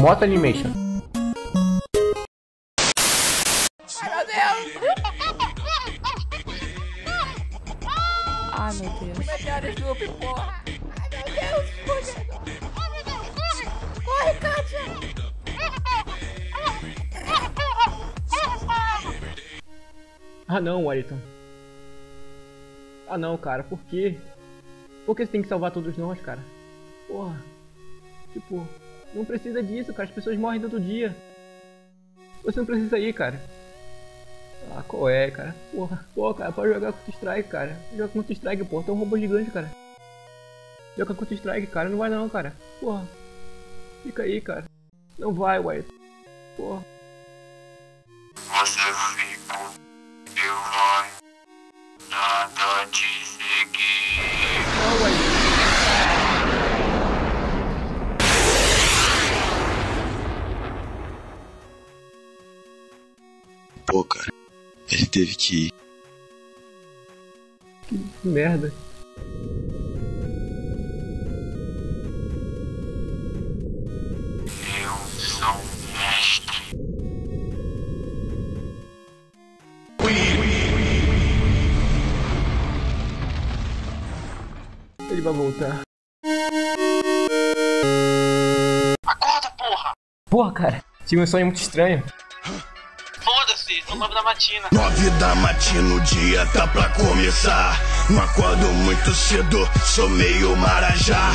Moto Animation. Ai, meu Deus! Ai, meu Deus. Meteoro Snoopy, porra! Ai, meu Deus! Corre, Corre Kátia! Ah não, Wellington. Ah não, cara, por quê? Por que você tem que salvar todos nós, cara? Porra. Tipo, não precisa disso, cara. As pessoas morrem todo dia. Você não precisa ir, cara. Ah, qual é, cara? Porra, porra, cara, pode jogar Counter Strike, cara. Joga Counter Strike, porra, tem um robô gigante, cara. Joga Counter Strike, cara, não vai não, cara. Porra. Fica aí, cara. Não vai, Wellington. Porra. Você fica, eu vai, Pô, cara, ele teve que ir. Que merda. Eu sou mestre. Ele vai voltar. Acorda, porra! Porra, cara. Tive um sonho muito estranho. São nove da matina. Nove da matina, o dia tá pra começar. Não acordo muito cedo, sou meio marajá.